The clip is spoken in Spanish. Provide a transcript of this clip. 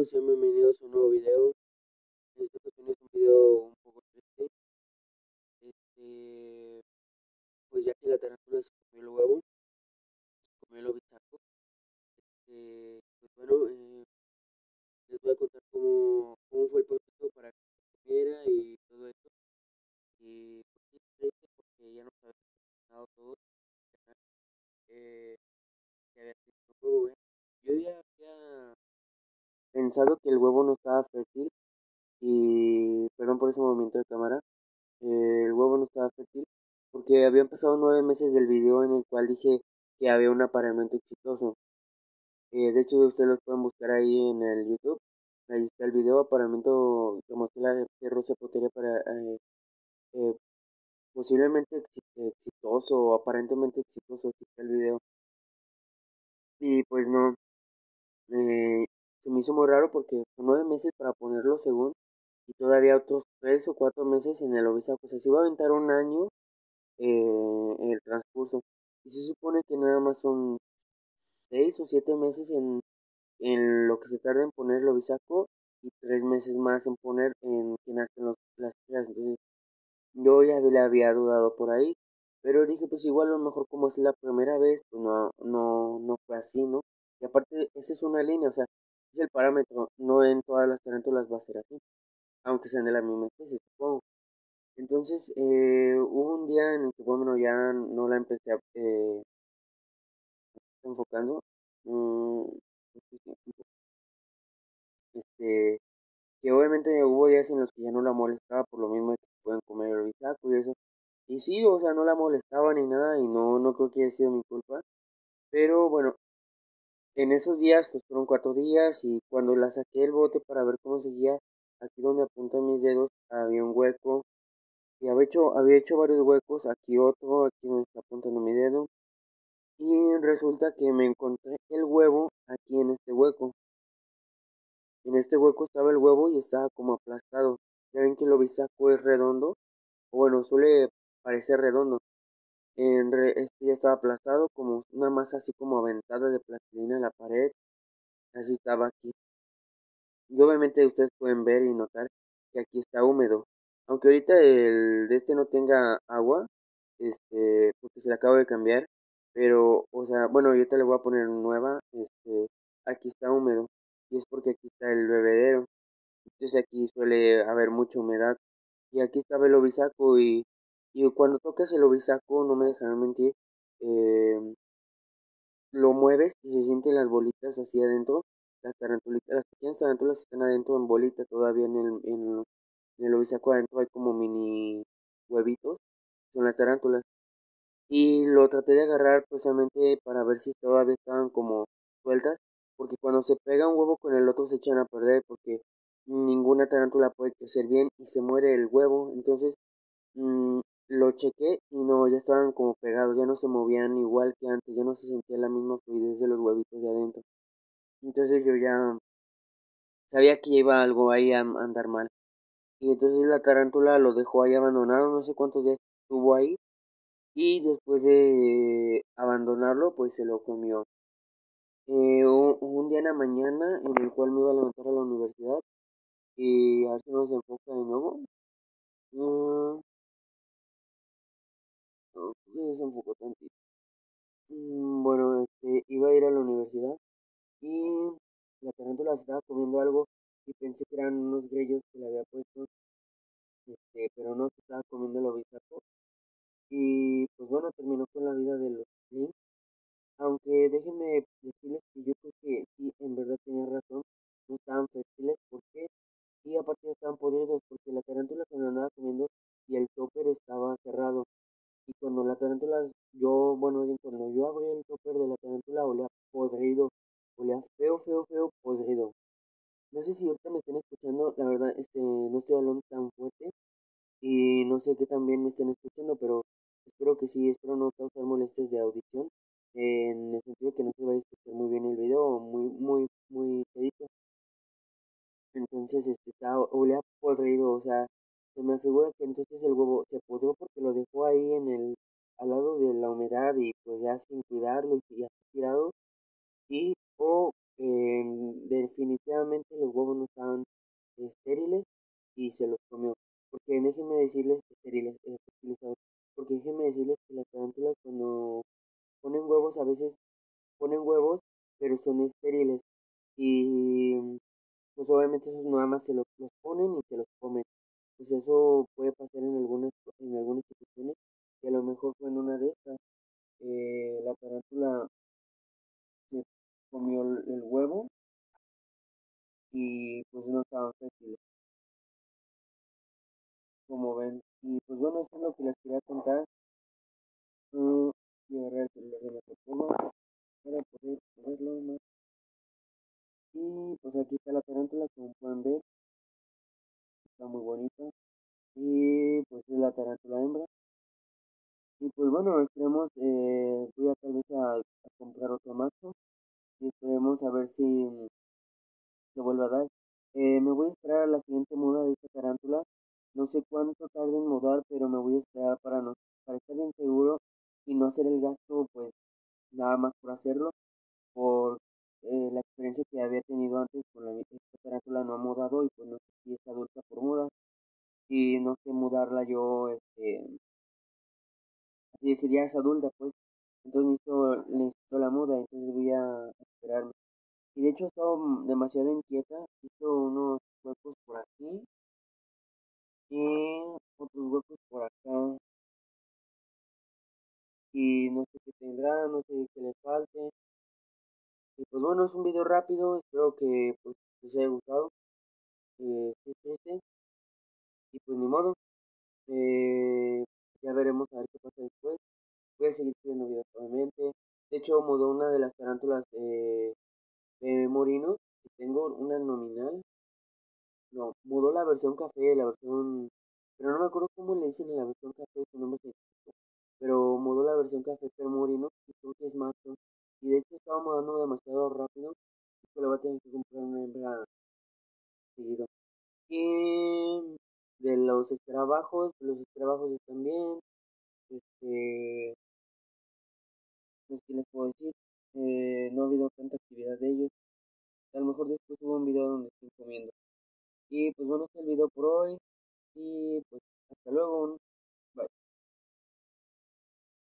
amigos, sean bienvenidos a un nuevo video. En esta ocasión es un video un poco triste. Este, pues ya que la tarántula se comió el huevo, se comió el obitaco. Este, pues bueno, eh, les voy a contar cómo, cómo fue el proceso para que se comiera y todo eso. Y pues es triste porque ya no sabemos todo. Eh, que había sido huevo, ¿eh? Pensado que el huevo no estaba fértil y perdón por ese movimiento de cámara eh, el huevo no estaba fértil porque habían pasado nueve meses del video en el cual dije que había un apareamiento exitoso. Eh, de hecho ustedes los pueden buscar ahí en el youtube. Ahí está el video apareamiento que mostré la que Rosa Potería para eh, eh, posiblemente exitoso o aparentemente exitoso así está el video. Y pues no eh, se me hizo muy raro porque nueve meses para ponerlo según y todavía otros tres o cuatro meses en el obisaco. O sea, se iba a aventar un año eh, el transcurso. Y se supone que nada más son seis o siete meses en, en lo que se tarda en poner el obisaco y tres meses más en poner en que nacen los, las crías. Entonces, yo ya le había dudado por ahí. Pero dije, pues igual a lo mejor como es la primera vez, pues no, no, no fue así, ¿no? Y aparte, esa es una línea, o sea, es el parámetro, no en todas las tarántulas va a ser así, aunque sean de la misma especie, supongo. Entonces, eh, hubo un día en el que, bueno, ya no la empecé a eh, enfocando. Mm, este, que obviamente hubo días en los que ya no la molestaba por lo mismo que pueden comer el bisaco y eso. Y sí, o sea, no la molestaba ni nada y no, no creo que haya sido mi culpa. Pero bueno, en esos días, pues fueron cuatro días y cuando la saqué del bote para ver cómo seguía, aquí donde apuntan mis dedos había un hueco y había hecho, había hecho varios huecos, aquí otro, aquí donde está apuntando mi dedo y resulta que me encontré el huevo aquí en este hueco. En este hueco estaba el huevo y estaba como aplastado. Ya ven que el obisaco es redondo, o bueno, suele parecer redondo. En este ya estaba aplastado como una masa así como aventada de plastilina en la pared. Así estaba aquí. Y obviamente ustedes pueden ver y notar que aquí está húmedo. Aunque ahorita el de este no tenga agua, este, porque se le acabo de cambiar. Pero, o sea, bueno, ahorita le voy a poner nueva, este, aquí está húmedo. Y es porque aquí está el bebedero. Entonces aquí suele haber mucha humedad. Y aquí estaba el obisaco y y cuando tocas el obisaco, no me dejarán mentir, eh, lo mueves y se sienten las bolitas así adentro. Las tarantulitas, las pequeñas tarantulas están adentro en bolita todavía en el, en, el obisaco adentro hay como mini huevitos, son las tarántulas. Y lo traté de agarrar precisamente para ver si todavía estaban como sueltas, porque cuando se pega un huevo con el otro se echan a perder, porque ninguna tarántula puede crecer bien y se muere el huevo. Entonces, mmm, lo chequé y no, ya estaban como pegados, ya no se movían igual que antes, ya no se sentía la misma fluidez de los huevitos de adentro. Entonces yo ya sabía que iba algo ahí a andar mal. Y entonces la tarántula lo dejó ahí abandonado, no sé cuántos días estuvo ahí. Y después de abandonarlo, pues se lo comió. Eh, un, día en la mañana en el cual me iba a levantar a la universidad. Y a ver si nos enfoca de. Iba a ir a la universidad y la tarántula estaba comiendo algo y pensé que eran unos grillos que le había puesto, este, pero no, se estaba comiendo el obisaco. Y pues bueno, terminó con la vida de los links. Aunque déjenme decirles que yo creo que sí, en verdad tenía razón, no estaban fértiles, ¿por qué? Y aparte estaban podridos, porque la tarántula que me andaba comiendo y el topper estaba cerrado. Y cuando la tarántula, yo, bueno, cuando yo abrí el topper de la tarántula, olía podrido, olía feo, feo, feo, podrido. No si ahorita me estén escuchando, la verdad, este, no estoy hablando tan fuerte y no sé qué también me estén escuchando, pero espero que sí, espero no causar molestias de audición, en el sentido que no se vaya a escuchar muy bien el video, muy, muy, muy pedito. Entonces, este, está, olía podrido, o sea, se me figura que entonces el huevo se pudrió porque lo dejó ahí en el al lado de la humedad y pues ya sin cuidarlo y ya tirado y o definitivamente desgraciadamente los huevos no estaban estériles y se los comió. Porque déjenme decirles, estériles, eh, porque déjenme decirles que las tarántulas cuando ponen huevos a veces ponen huevos, pero son estériles. Y pues obviamente esos nada más se los, ponen y se los comen. Pues eso puede pasar en algunas, en algunas situaciones y a lo mejor fue en una de estas. Eh, la tarántula comió el huevo y pues no estaban fértiles. Como ven. Y pues bueno, eso es lo que les quería contar. Uh, voy el celular de mi forma para poder verlo más. Y pues aquí está la tarántula, como pueden ver. Está muy bonita. Y pues es la tarántula hembra. Y pues bueno, esperemos, eh, voy a tal vez a, a comprar otro macho. Y esperemos a ver si se vuelve a dar. Eh, me voy a esperar a la siguiente muda de esta tarántula. No sé cuánto tarde en mudar, pero me voy a esperar para, no, para estar bien seguro y no hacer el gasto, pues nada más por hacerlo. Por eh, la experiencia que había tenido antes con la esta tarántula no ha mudado y pues no sé si es adulta por muda. Y no sé mudarla yo, este, así sería es adulta, pues. Entonces necesito, necesito la muda, entonces voy a Y de hecho he estado demasiado inquieta. Hizo unos huecos por aquí. Y otros huecos por acá. Y no sé qué tendrá, no sé qué le falte. Y pues bueno, es un video rápido. Espero que pues, les haya gustado. Eh, triste. Y pues ni modo. Eh, ya veremos a ver qué pasa después. Voy a seguir subiendo videos obviamente. De hecho, mudó una de las tarántulas eh, eh, Morino, tengo una nominal. No, mudó la versión café, la versión. Pero no me acuerdo cómo le dicen en la versión café su nombre. Pero mudó la versión café pero Morino y creo que es macho. Y de hecho estaba mudando demasiado rápido. Y le voy a tener que comprar una hembra seguido. Y de los escarabajos, los escarabajos están bien. Este. Pues, ¿qué les puedo decir? Eh, no ha habido tanta actividad de ellos. A después hubo un video donde estoy comiendo. Y pues bueno, este es el video por hoy. Y pues hasta luego.